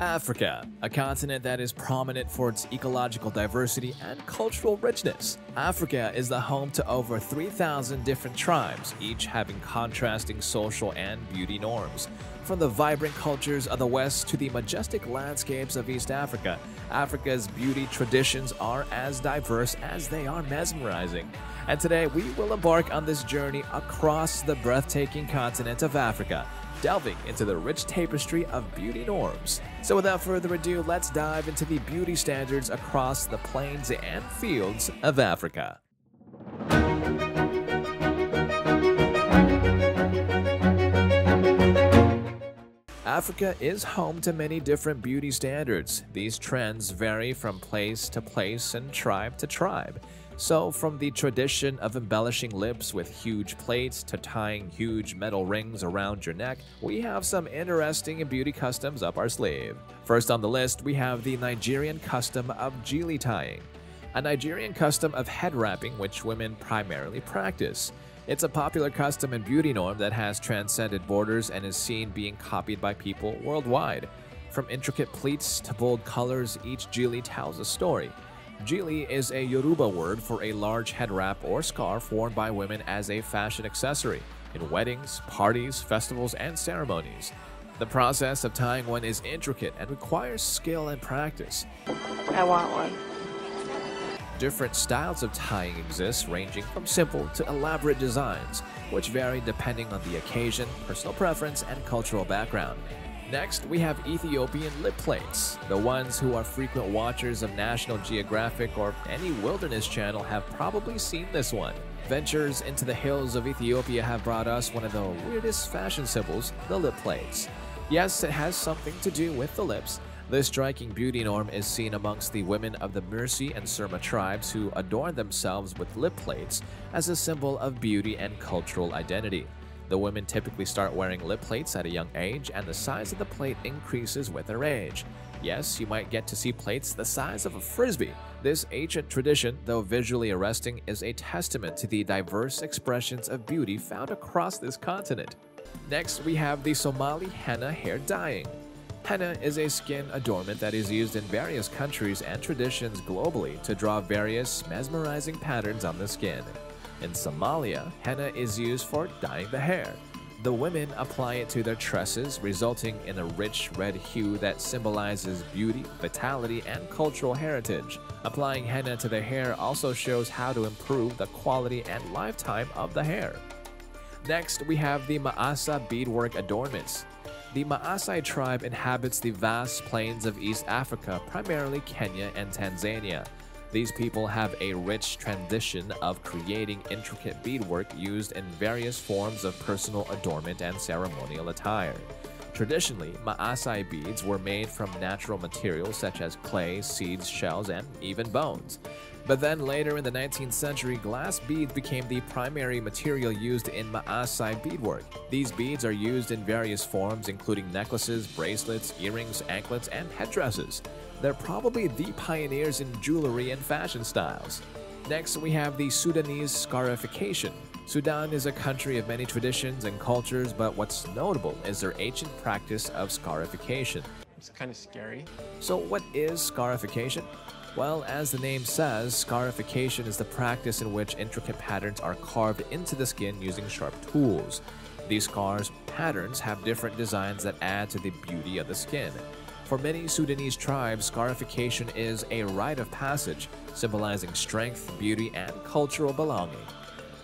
Africa, a continent that is prominent for its ecological diversity and cultural richness. Africa is the home to over 3,000 different tribes, each having contrasting social and beauty norms. From the vibrant cultures of the West to the majestic landscapes of East Africa, Africa's beauty traditions are as diverse as they are mesmerizing. And today we will embark on this journey across the breathtaking continent of Africa delving into the rich tapestry of beauty norms. So without further ado, let's dive into the beauty standards across the plains and fields of Africa. Africa is home to many different beauty standards. These trends vary from place to place and tribe to tribe. So, from the tradition of embellishing lips with huge plates to tying huge metal rings around your neck, we have some interesting beauty customs up our sleeve. First on the list, we have the Nigerian custom of gele tying, a Nigerian custom of head wrapping which women primarily practice. It's a popular custom and beauty norm that has transcended borders and is seen being copied by people worldwide. From intricate pleats to bold colors, each gele tells a story. Gele is a Yoruba word for a large head wrap or scarf worn by women as a fashion accessory in weddings, parties, festivals, and ceremonies. The process of tying one is intricate and requires skill and practice. I want one. Different styles of tying exist, ranging from simple to elaborate designs, which vary depending on the occasion, personal preference, and cultural background. Next, we have Ethiopian lip plates. The ones who are frequent watchers of National Geographic or any wilderness channel have probably seen this one. Ventures into the hills of Ethiopia have brought us one of the weirdest fashion symbols, the lip plates. Yes, it has something to do with the lips. This striking beauty norm is seen amongst the women of the Mursi and Surma tribes who adorn themselves with lip plates as a symbol of beauty and cultural identity. The women typically start wearing lip plates at a young age, and the size of the plate increases with their age. Yes, you might get to see plates the size of a frisbee. This ancient tradition, though visually arresting, is a testament to the diverse expressions of beauty found across this continent. Next, we have the Somali henna hair dyeing. Henna is a skin adornment that is used in various countries and traditions globally to draw various mesmerizing patterns on the skin. In Somalia, henna is used for dyeing the hair. The women apply it to their tresses, resulting in a rich red hue that symbolizes beauty, vitality, and cultural heritage. Applying henna to the hair also shows how to improve the quality and lifetime of the hair. Next, we have the Maasai beadwork adornments. The Maasai tribe inhabits the vast plains of East Africa, primarily Kenya and Tanzania. These people have a rich tradition of creating intricate beadwork used in various forms of personal adornment and ceremonial attire. Traditionally, Maasai beads were made from natural materials such as clay, seeds, shells, and even bones. But then later in the 19th century, glass beads became the primary material used in Maasai beadwork. These beads are used in various forms including necklaces, bracelets, earrings, anklets, and headdresses. They're probably the pioneers in jewelry and fashion styles. Next, we have the Sudanese scarification. Sudan is a country of many traditions and cultures, but what's notable is their ancient practice of scarification. It's kind of scary. So, what is scarification? Well, as the name says, scarification is the practice in which intricate patterns are carved into the skin using sharp tools. These scars patterns have different designs that add to the beauty of the skin. For many Sudanese tribes, scarification is a rite of passage, symbolizing strength, beauty, and cultural belonging.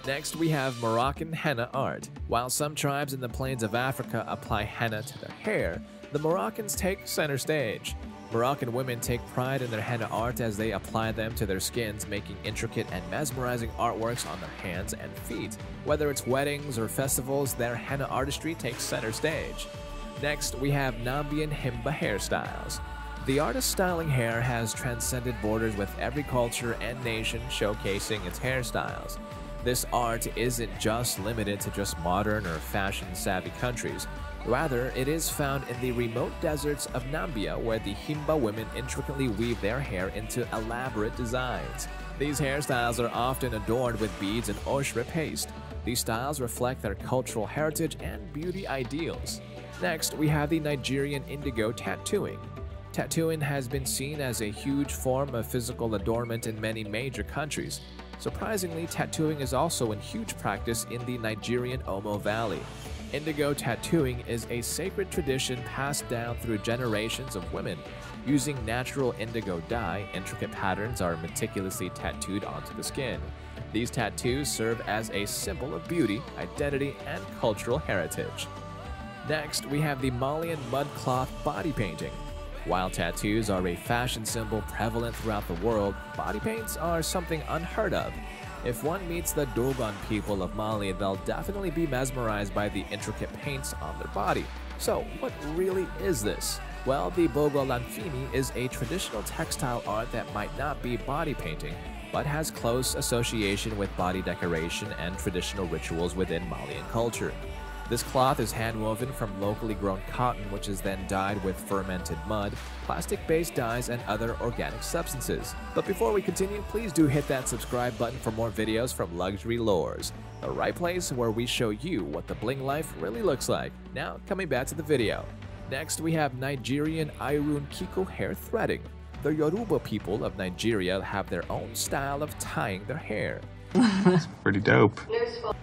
Next, we have Moroccan henna art. While some tribes in the plains of Africa apply henna to their hair, the Moroccans take center stage. Moroccan women take pride in their henna art as they apply them to their skins, making intricate and mesmerizing artworks on their hands and feet. Whether it's weddings or festivals, their henna artistry takes center stage. Next, we have Namibian Himba hairstyles. The artist styling hair has transcended borders with every culture and nation showcasing its hairstyles. This art isn't just limited to just modern or fashion-savvy countries. Rather, it is found in the remote deserts of Namibia where the Himba women intricately weave their hair into elaborate designs. These hairstyles are often adorned with beads and ochre paste. These styles reflect their cultural heritage and beauty ideals. Next, we have the Nigerian indigo tattooing. Tattooing has been seen as a huge form of physical adornment in many major countries. Surprisingly, tattooing is also in huge practice in the Nigerian Omo Valley. Indigo tattooing is a sacred tradition passed down through generations of women. Using natural indigo dye, intricate patterns are meticulously tattooed onto the skin. These tattoos serve as a symbol of beauty, identity, and cultural heritage. Next, we have the Malian mudcloth body painting. While tattoos are a fashion symbol prevalent throughout the world, body paints are something unheard of. If one meets the Dogon people of Mali, they'll definitely be mesmerized by the intricate paints on their body. So, what really is this? Well, the Bogolanfini is a traditional textile art that might not be body painting, but has close association with body decoration and traditional rituals within Malian culture. This cloth is hand-woven from locally grown cotton which is then dyed with fermented mud, plastic-based dyes, and other organic substances. But before we continue, please do hit that subscribe button for more videos from Luxury Lores, the right place where we show you what the bling life really looks like. Now, coming back to the video. Next, we have Nigerian Irun Kiko hair threading. The Yoruba people of Nigeria have their own style of tying their hair. It's pretty dope.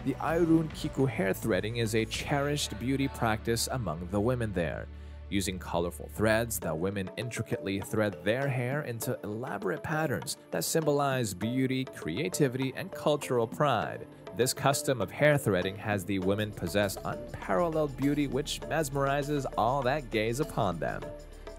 The Irun Kiko hair threading is a cherished beauty practice among the women there. Using colorful threads, the women intricately thread their hair into elaborate patterns that symbolize beauty, creativity, and cultural pride. This custom of hair threading has the women possess unparalleled beauty which mesmerizes all that gaze upon them.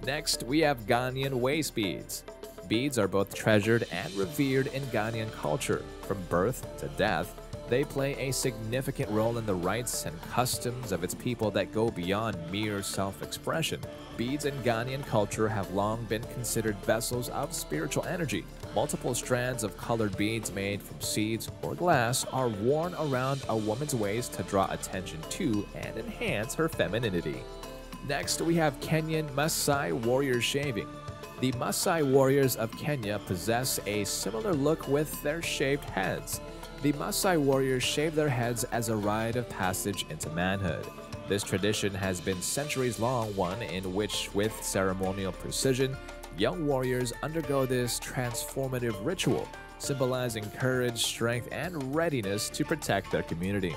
Next, we have Ghanaian waist beads. Beads are both treasured and revered in Ghanaian culture. From birth to death, they play a significant role in the rites and customs of its people that go beyond mere self expression. Beads in Ghanaian culture have long been considered vessels of spiritual energy. Multiple strands of colored beads made from seeds or glass are worn around a woman's waist to draw attention to and enhance her femininity. Next, we have Kenyan Maasai warrior shaving. The Maasai warriors of Kenya possess a similar look with their shaved heads. The Maasai warriors shave their heads as a rite of passage into manhood. This tradition has been centuries long one in which, with ceremonial precision, young warriors undergo this transformative ritual, symbolizing courage, strength, and readiness to protect their community.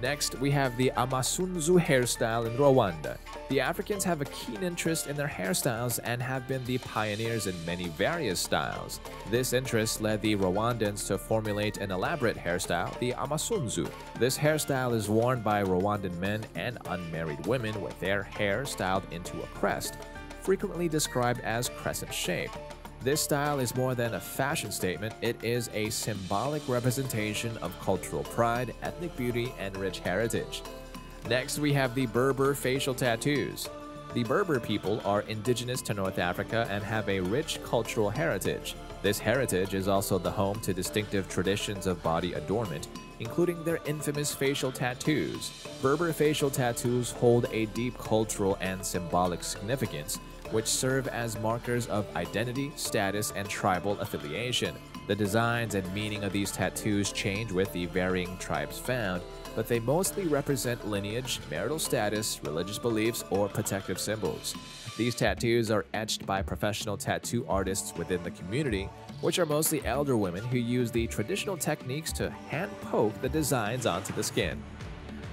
Next, we have the Amasunzu hairstyle in Rwanda. The Africans have a keen interest in their hairstyles and have been the pioneers in many various styles. This interest led the Rwandans to formulate an elaborate hairstyle, the Amasunzu. This hairstyle is worn by Rwandan men and unmarried women with their hair styled into a crest, frequently described as crescent shape. This style is more than a fashion statement, it is a symbolic representation of cultural pride, ethnic beauty, and rich heritage. Next, we have the Berber facial tattoos. The Berber people are indigenous to North Africa and have a rich cultural heritage. This heritage is also the home to distinctive traditions of body adornment, including their infamous facial tattoos. Berber facial tattoos hold a deep cultural and symbolic significance, which serve as markers of identity, status, and tribal affiliation. The designs and meaning of these tattoos change with the varying tribes found, but they mostly represent lineage, marital status, religious beliefs, or protective symbols. These tattoos are etched by professional tattoo artists within the community, which are mostly elder women who use the traditional techniques to hand poke the designs onto the skin.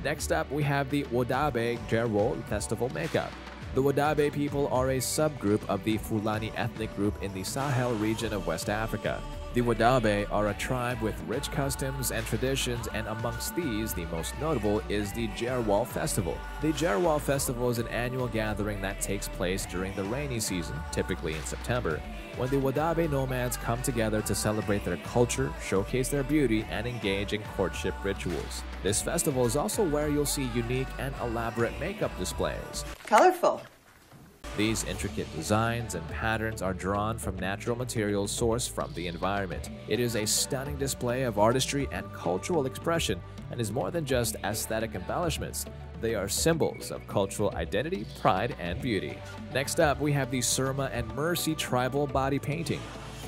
Next up, we have the Wodaabe Gerewol Festival makeup. The Wodaabe people are a subgroup of the Fulani ethnic group in the Sahel region of West Africa. The Wodaabe are a tribe with rich customs and traditions, and amongst these, the most notable is the Gerewol Festival. The Gerewol Festival is an annual gathering that takes place during the rainy season, typically in September, when the Wodaabe nomads come together to celebrate their culture, showcase their beauty, and engage in courtship rituals. This festival is also where you'll see unique and elaborate makeup displays. Colorful. These intricate designs and patterns are drawn from natural materials sourced from the environment. It is a stunning display of artistry and cultural expression and is more than just aesthetic embellishments. They are symbols of cultural identity, pride, and beauty. Next up, we have the Surma and Mursi tribal body painting.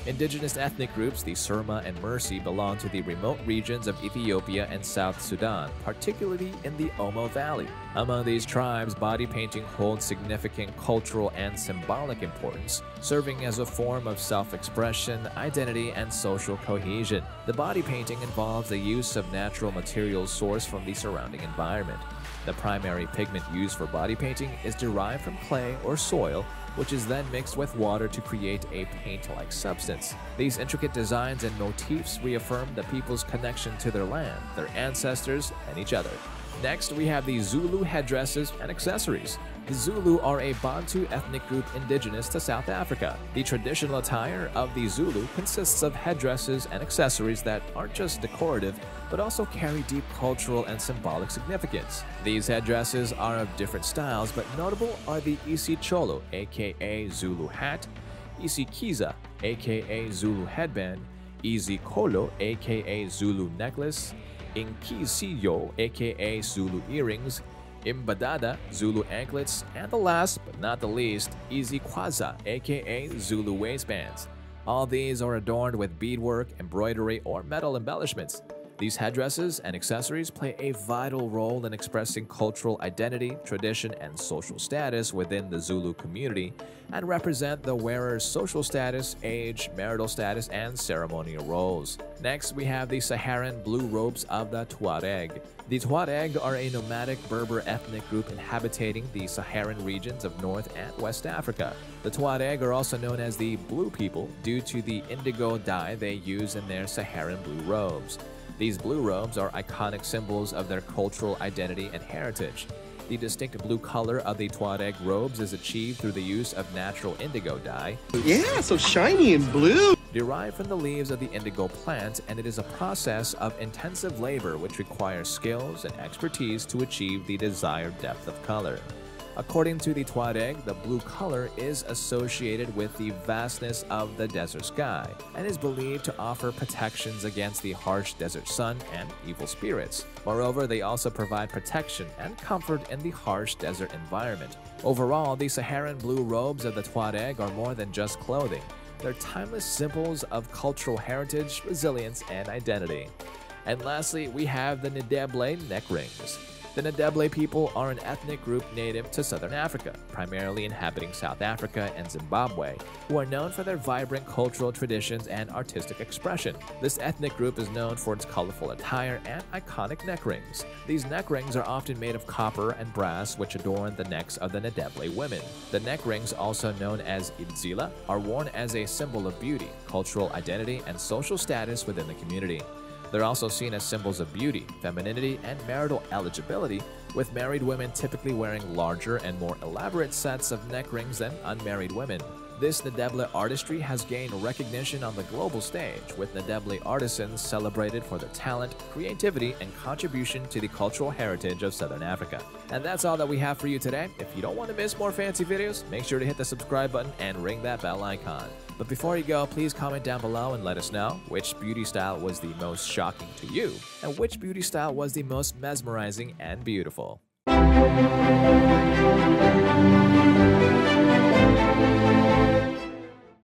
Indigenous ethnic groups, the Surma and Mursi, belong to the remote regions of Ethiopia and South Sudan, particularly in the Omo Valley. Among these tribes, body painting holds significant cultural and symbolic importance, serving as a form of self-expression, identity, and social cohesion. The body painting involves the use of natural materials sourced from the surrounding environment. The primary pigment used for body painting is derived from clay or soil which is then mixed with water to create a paint-like substance. These intricate designs and motifs reaffirm the people's connection to their land, their ancestors, and each other. Next, we have the Zulu headdresses and accessories. The Zulu are a Bantu ethnic group indigenous to South Africa. The traditional attire of the Zulu consists of headdresses and accessories that aren't just decorative, but also carry deep cultural and symbolic significance. These headdresses are of different styles, but notable are the isicholo, aka Zulu hat, isikiza, aka Zulu headband, izikolo, aka Zulu necklace, inkisiyo, aka Zulu earrings, Imbadada, Zulu anklets, and the last but not the least, Izikwaza, aka Zulu waistbands. All these are adorned with beadwork, embroidery, or metal embellishments. These headdresses and accessories play a vital role in expressing cultural identity, tradition, and social status within the Zulu community and represent the wearer's social status, age, marital status, and ceremonial roles. Next, we have the Saharan blue robes of the Tuareg. The Tuareg are a nomadic Berber ethnic group inhabiting the Saharan regions of North and West Africa. The Tuareg are also known as the Blue People due to the indigo dye they use in their Saharan blue robes. These blue robes are iconic symbols of their cultural identity and heritage. The distinct blue color of the Tuareg robes is achieved through the use of natural indigo dye. Yeah, so shiny and blue. Derived from the leaves of the indigo plant, and it is a process of intensive labor which requires skills and expertise to achieve the desired depth of color. According to the Tuareg, the blue color is associated with the vastness of the desert sky and is believed to offer protections against the harsh desert sun and evil spirits. Moreover, they also provide protection and comfort in the harsh desert environment. Overall, the Saharan blue robes of the Tuareg are more than just clothing. They're timeless symbols of cultural heritage, resilience, and identity. And lastly, we have the Ndebele neck rings. The Ndebele people are an ethnic group native to southern Africa, primarily inhabiting South Africa and Zimbabwe, who are known for their vibrant cultural traditions and artistic expression. This ethnic group is known for its colorful attire and iconic neck rings. These neck rings are often made of copper and brass, which adorn the necks of the Ndebele women. The neck rings, also known as idzila, are worn as a symbol of beauty, cultural identity, and social status within the community. They're also seen as symbols of beauty, femininity, and marital eligibility, with married women typically wearing larger and more elaborate sets of neck rings than unmarried women. This Ndebele artistry has gained recognition on the global stage, with Ndebele artisans celebrated for their talent, creativity, and contribution to the cultural heritage of Southern Africa. And that's all that we have for you today. If you don't want to miss more fancy videos, make sure to hit the subscribe button and ring that bell icon. But before you go, please comment down below and let us know which beauty style was the most shocking to you, and which beauty style was the most mesmerizing and beautiful.